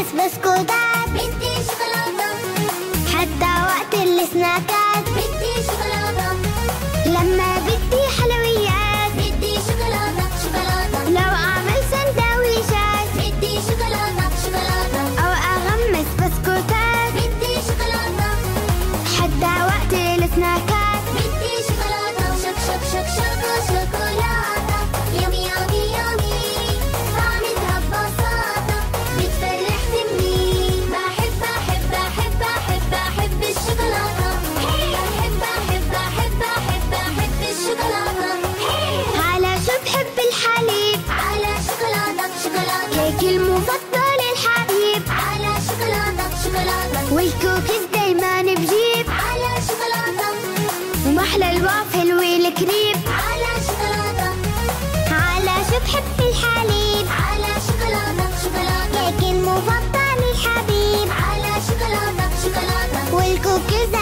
Mas vasculhar المفضل الحبيب. على شوكولاتة شوكولاتة والكوكيز دايما بجيب. على شوكولاتة ومحلى الوافل والكريب. على شوكولاتة على شو بحب الحليب. على شوكولاتة شوكولاتة كيك المفضل الحبيب. على شوكولاتة شوكولاتة والكوكيز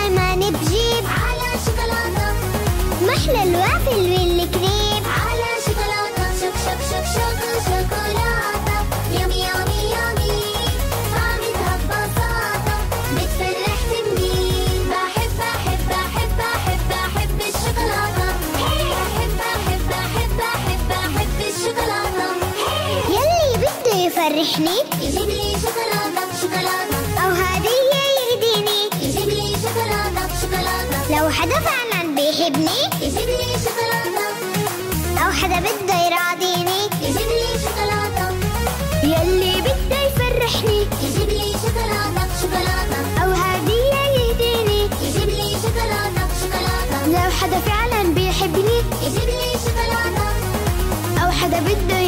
يفرحني يجيب لي شوكولاتة شوكولاتة أو هدية يهديني يجيب لي شوكولاتة شوكولاتة لو حدا فعلا بيحبني؟ يجيب لي شوكولاتة أو حدا بده يراضيني يجيب لي شوكولاتة يلي بده يفرحني؟ يجيب لي شوكولاتة شوكولاتة أو هدية يهديني يجيب لي شوكولاتة شوكولاتة لو حدا فعلا بيحبني؟ يجيب لي شوكولاتة أو حدا بده